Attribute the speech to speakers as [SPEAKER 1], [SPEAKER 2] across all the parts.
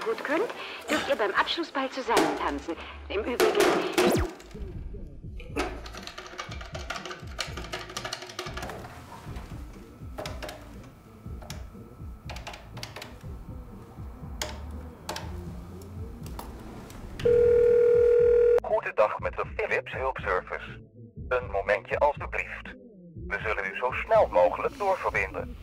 [SPEAKER 1] gut könnt, dürft ihr beim Abschlussball zusammen tanzen. Im Übrigen...
[SPEAKER 2] Goedendag met de Philips Hulpservice. Een momentje alstublieft. We zullen u zo snel mogelijk doorverbinden.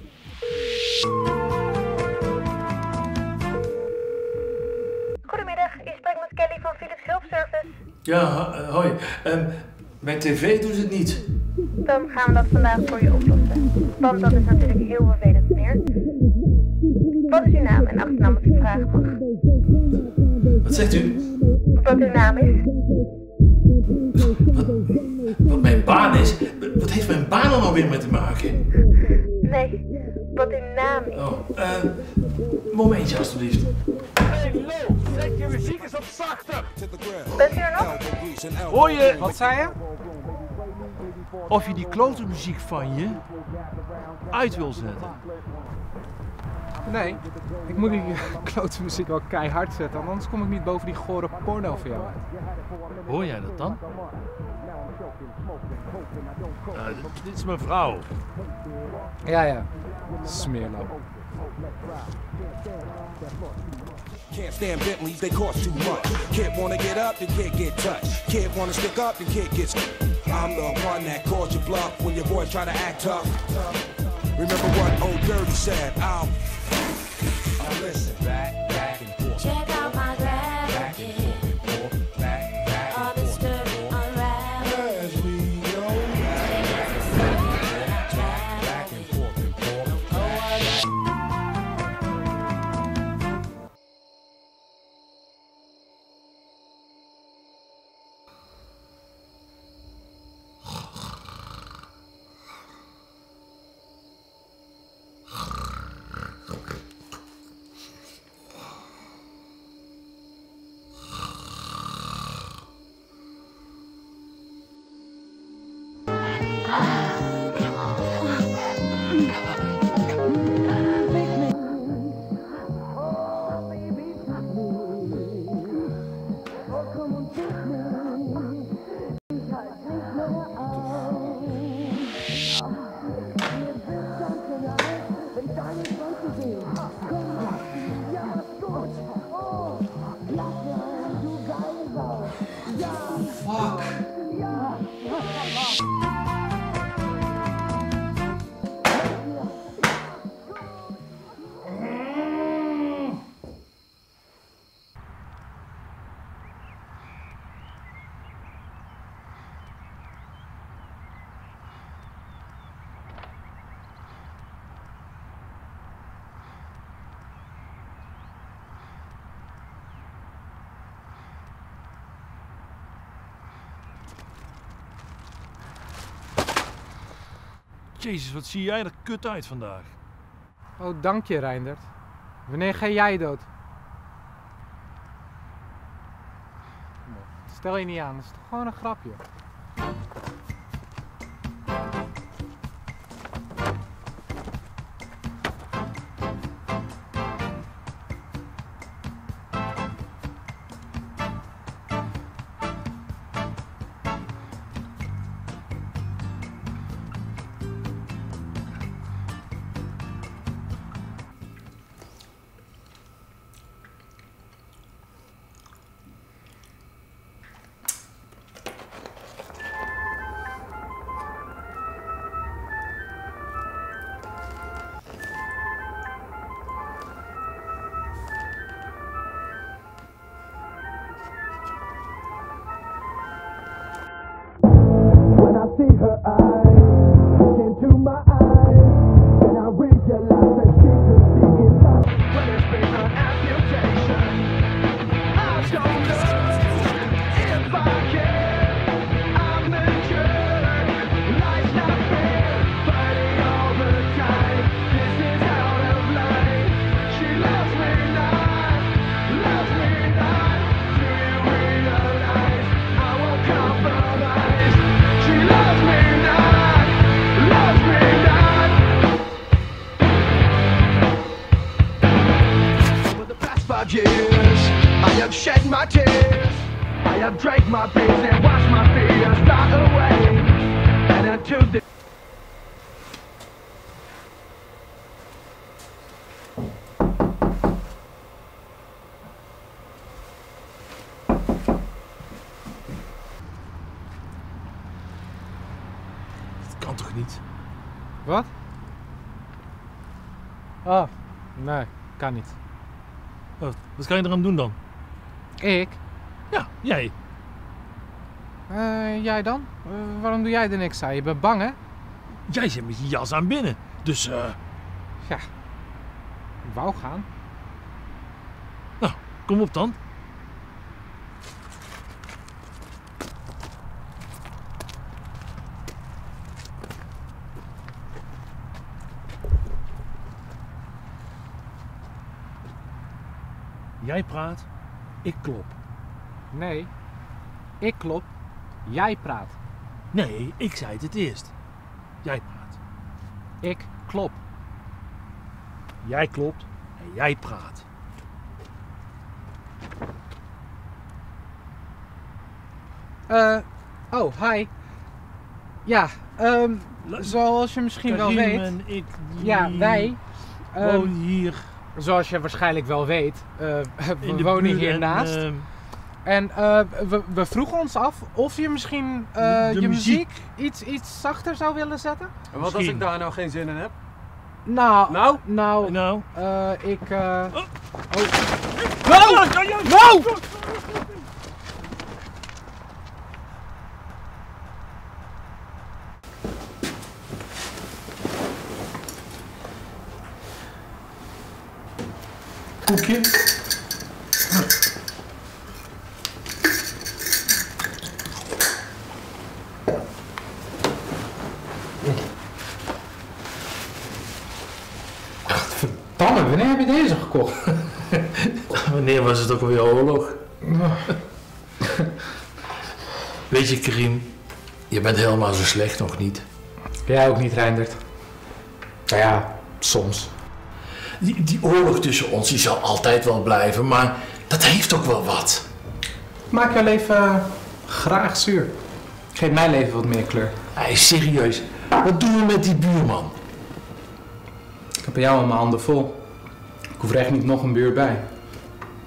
[SPEAKER 3] U spreekt met Kelly van Philips Hulpservice.
[SPEAKER 4] Ja, ho- eh, hoi. Ehm, mijn tv doet het niet.
[SPEAKER 3] Dan gaan we dat vandaag voor je oplossen. Want dat is natuurlijk heel vervelend, meneer. Wat is uw naam en achternaam als ik vragen mag?
[SPEAKER 4] Wat zegt u?
[SPEAKER 3] Wat uw naam is?
[SPEAKER 4] Wat mijn baan is? Wat heeft mijn baan nou weer mee te maken?
[SPEAKER 3] Nee, wat uw naam is.
[SPEAKER 4] Oh, eh, momentje alstublieft.
[SPEAKER 3] Bent
[SPEAKER 5] Hoor je? Wat zei je? Of je die klote muziek van je uit wil zetten.
[SPEAKER 6] Nee, ik moet die klote muziek wel keihard zetten, anders kom ik niet boven die gore porno van jou uit.
[SPEAKER 5] Hoor jij dat dan? Eh, dit- dit is mijn vrouw.
[SPEAKER 6] Ja, ja. Smeerlap.
[SPEAKER 7] Can't stand Bentleys, they cost too much. Kid wanna get up, then can't get touched. Kid wanna stick up, then can't get st- I'm the one that calls you bluff when your boy try to act tough. Remember what old Dirty said? I'll
[SPEAKER 5] Jezus, wat zie jij er kut uit vandaag.
[SPEAKER 6] Oh, dank je, Reindert. Wanneer ga jij dood? Stel je niet aan, dat is toch gewoon een grapje.
[SPEAKER 8] Drank my piss and washed my feet and start away. And until the
[SPEAKER 5] Dat kan toch niet?
[SPEAKER 6] Wat? Oh, nee, kan niet.
[SPEAKER 5] Wat, wat kan je eraan doen dan?
[SPEAKER 6] Ik?
[SPEAKER 5] Ja, jij.
[SPEAKER 6] Eh, jij dan? Eh, waarom doe jij er niks aan? Je bent bang, hè?
[SPEAKER 5] Jij zit met je jas aan binnen. Dus, eh,
[SPEAKER 6] Ja. Ik wou gaan.
[SPEAKER 5] nou, kom op dan. Jij praat, ik klop.
[SPEAKER 6] Nee. Ik klop. Jij praat.
[SPEAKER 5] Nee, ik zei het het eerst. Jij praat.
[SPEAKER 6] Ik klop.
[SPEAKER 5] Jij klopt en jij praat.
[SPEAKER 6] Eh, oh, hi. Ja, ehm, zoals je misschien wel weet.
[SPEAKER 5] en ik
[SPEAKER 6] Ja, wij. ehm,
[SPEAKER 5] wonen hier
[SPEAKER 6] zoals je waarschijnlijk wel weet, eh, we wonen
[SPEAKER 5] buurt en,
[SPEAKER 6] hiernaast. En eh, we, we vroegen ons af of je misschien eh,
[SPEAKER 5] De
[SPEAKER 6] je
[SPEAKER 5] muziek.
[SPEAKER 6] iets, iets zachter zou willen zetten.
[SPEAKER 9] En wat als ik daar nou geen zin in heb?
[SPEAKER 6] Nou,
[SPEAKER 9] Nou?
[SPEAKER 6] nou,
[SPEAKER 5] nou,
[SPEAKER 6] eh, ik... eh
[SPEAKER 5] Oh.
[SPEAKER 6] Oh. No! No!
[SPEAKER 5] koekje.
[SPEAKER 6] Tamme, wanneer heb je deze gekocht?
[SPEAKER 5] Wanneer was het ook alweer oorlog? Weet je, Karim, je bent helemaal zo slecht nog niet.
[SPEAKER 6] Jij ook niet, Reindert. Nou ja, soms.
[SPEAKER 5] Die, die oorlog tussen ons die zal altijd wel blijven, maar dat heeft ook wel wat.
[SPEAKER 6] Maak jouw leven eh, graag zuur. Geef mijn leven wat meer kleur.
[SPEAKER 5] Hij serieus. Wat doen we met die buurman?
[SPEAKER 6] Ik heb bij jou al mijn handen vol. Ik hoef er echt niet nog een buur bij.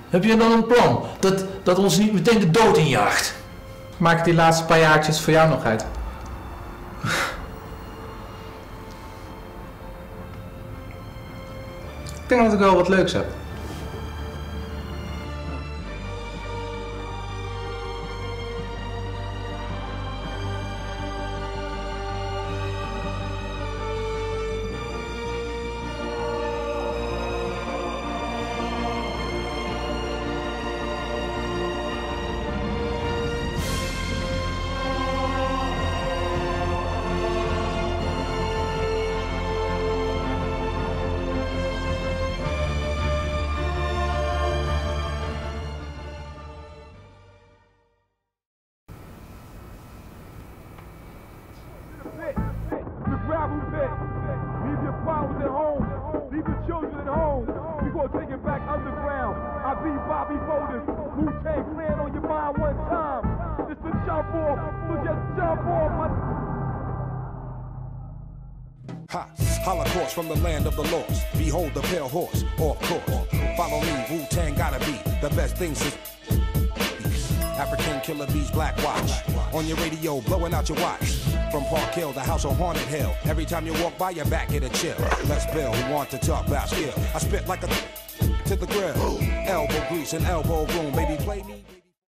[SPEAKER 5] Heb je dan een plan dat, dat ons niet meteen de dood injaagt?
[SPEAKER 6] Maak die laatste paar jaartjes voor jou nog uit. Ik denk dat ik wel wat leuks heb.
[SPEAKER 8] Children at home. We gonna take it back underground. I be Bobby Boulders. Wu Tang Clan on your mind one time. It's the jump off. So just jump off. My
[SPEAKER 7] Ha! Holocaust from the land of the lost. Behold the pale horse, off course. Follow me, Wu Tang gotta be the best thing since. African killer bees, black watch. On your radio, blowing out your watch. From Park Hill, the house on Haunted Hill. Every time you walk by, your back get a chill. Let's bill who want to talk about skill. I spit like a to the grill. Elbow grease and elbow room, baby, play me.